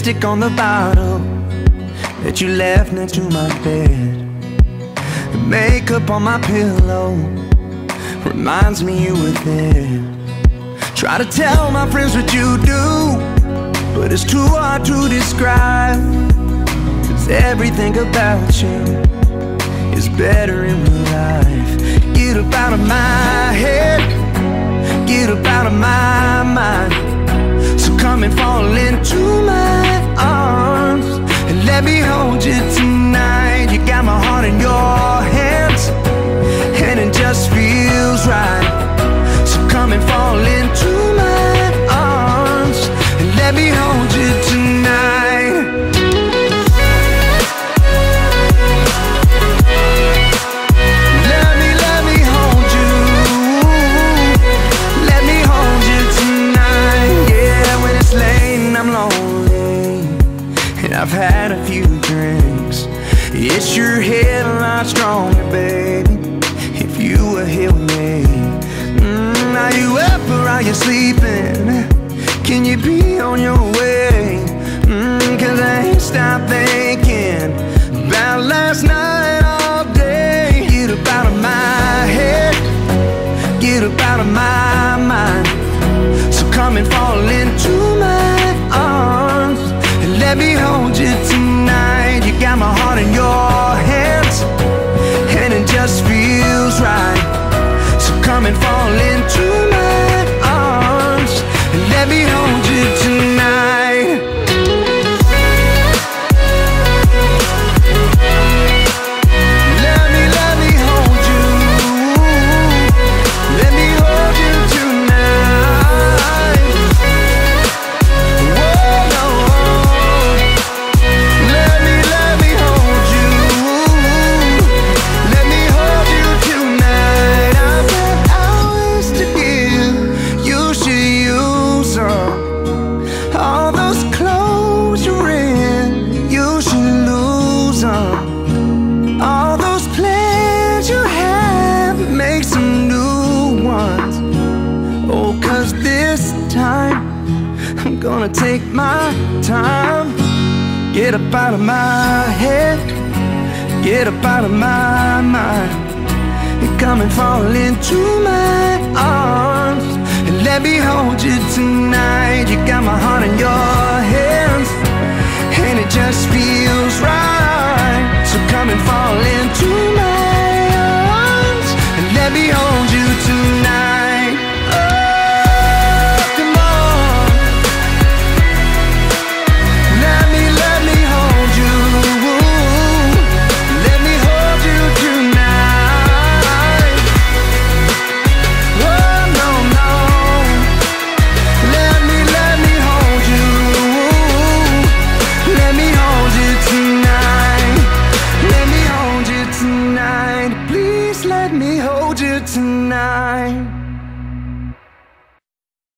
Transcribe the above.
lipstick on the bottle that you left next to my bed. The makeup on my pillow reminds me you were there. Try to tell my friends what you do, but it's too hard to describe. Cause everything about you is better in real life. Get up out of my head, get up out of my mind. So come and fall into let me hold you tonight. It's your head a lot stronger, baby. If you were here with me, mm, are you up or are you sleeping? Can you be on your way? Mm, Cause I ain't stopped thinking about last night all day. Get up out of my head, get up out of my mind. So come and fall into my arms and let me hold you tonight. Got my heart in your gonna take my time. Get up out of my head, get up out of my mind. And come and fall into my arms. And let me hold you tonight. You got my heart in your hands and it just feels right. So come and fall into my arms and let me hold tonight.